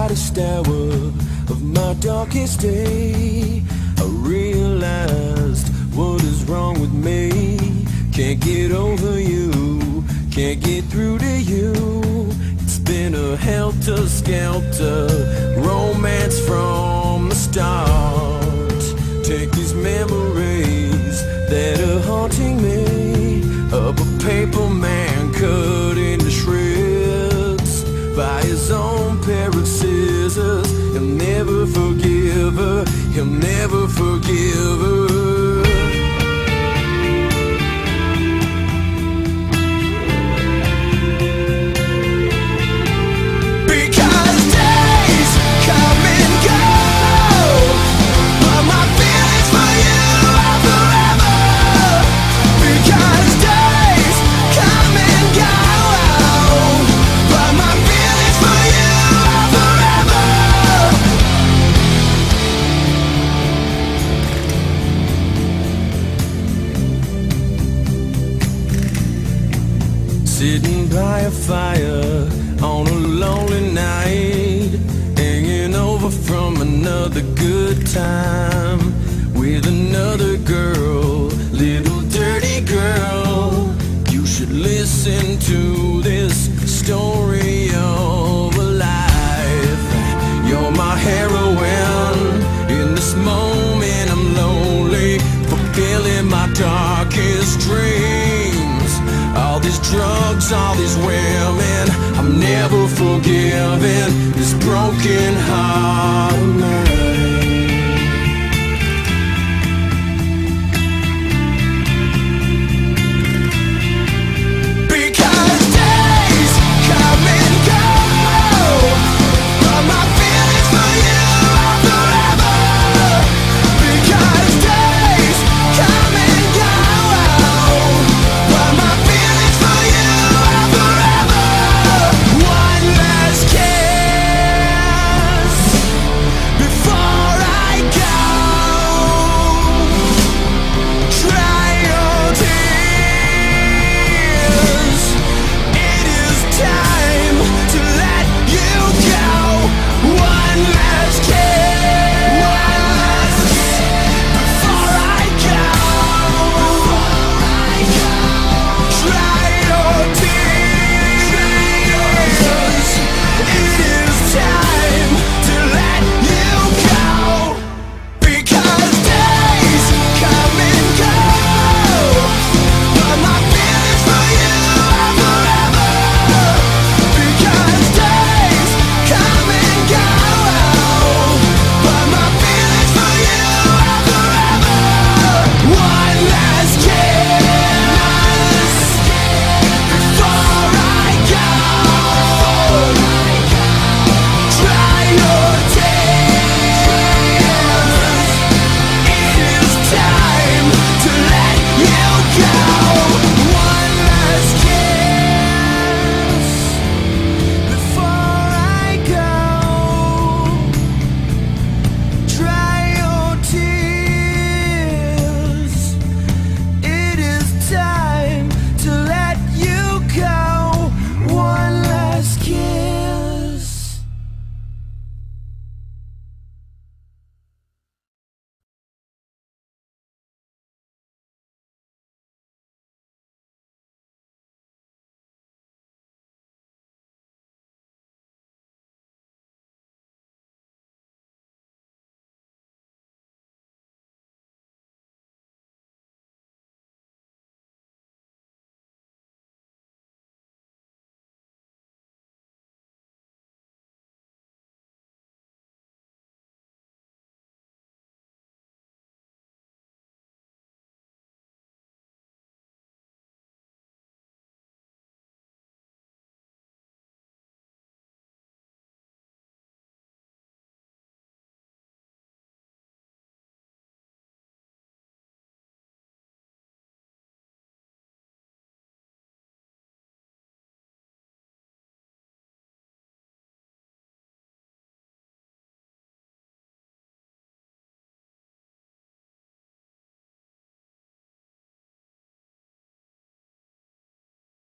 Brightest hour of my darkest day, I realized what is wrong with me. Can't get over you, can't get through to you. It's been a helter skelter romance from the start. Her. He'll never forgive her. Sitting by a fire on a lonely night, hanging over from another good time with another girl, little dirty girl. You should listen to this story all these women, I'm never forgiving this broken heart.